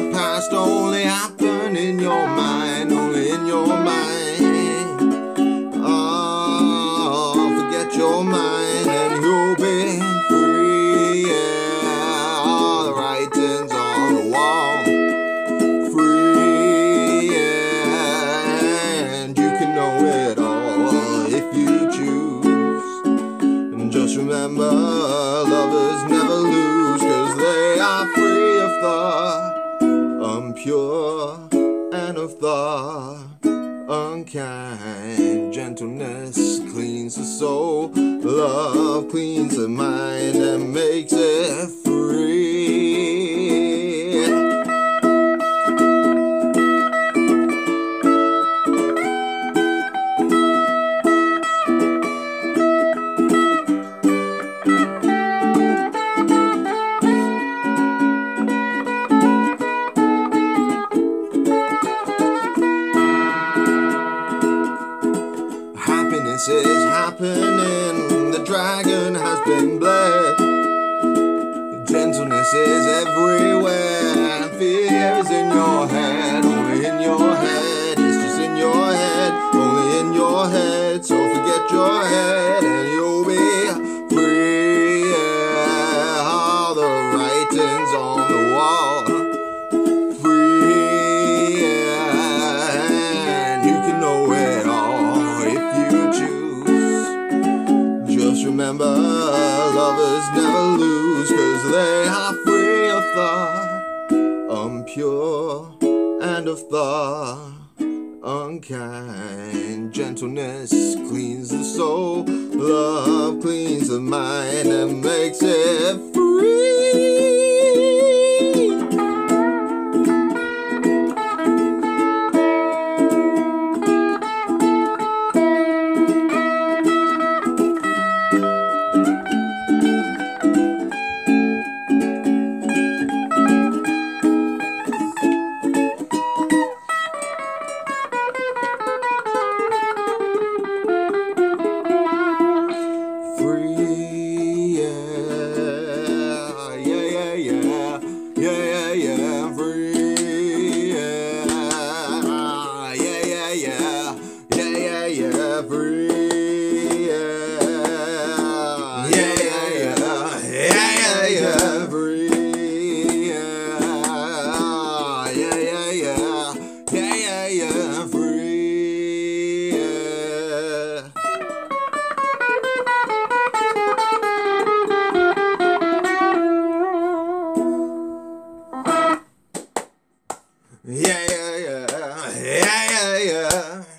the past only happen in your mind, only in your mind. Oh, forget your mind and you'll be free. Yeah, all the writings on the wall. Free, yeah, and you can know it all if you choose. And just remember, lovers never lose, cause they are free of thought pure and of thought unkind. Gentleness cleans the soul, love cleans the mind and makes it free. Happiness is happening, the dragon has been bled. Gentleness is everywhere, remember, lovers never lose, cause they are free of thought, unpure and of thought. Unkind gentleness cleans the soul, love cleans the mind and makes it free. Free, Yeah, yeah, yeah.